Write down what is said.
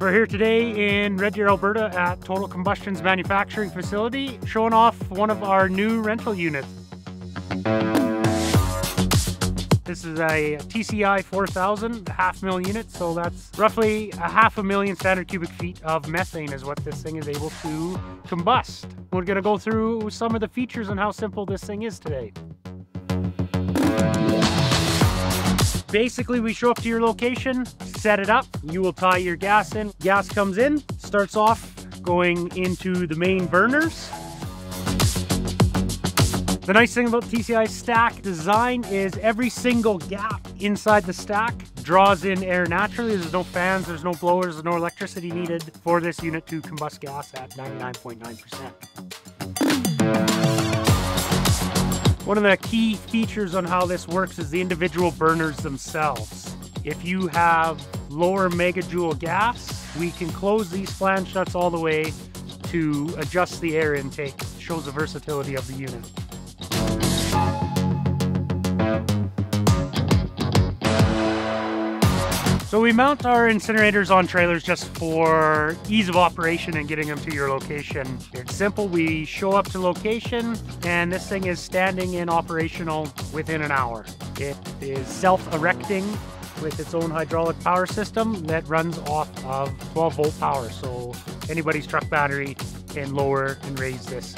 We're here today in Red Deer, Alberta at Total Combustion's manufacturing facility, showing off one of our new rental units. This is a TCI 4000 half mil unit, so that's roughly a half a million standard cubic feet of methane is what this thing is able to combust. We're gonna go through some of the features and how simple this thing is today. Basically, we show up to your location, set it up, you will tie your gas in. Gas comes in, starts off going into the main burners. The nice thing about TCI stack design is every single gap inside the stack draws in air naturally. There's no fans, there's no blowers, there's no electricity needed for this unit to combust gas at 99.9%. One of the key features on how this works is the individual burners themselves. If you have lower megajoule gas, we can close these flange shuts all the way to adjust the air intake. It shows the versatility of the unit. So we mount our incinerators on trailers just for ease of operation and getting them to your location. It's simple, we show up to location and this thing is standing and operational within an hour. It is self-erecting with its own hydraulic power system that runs off of 12 volt power. So anybody's truck battery can lower and raise this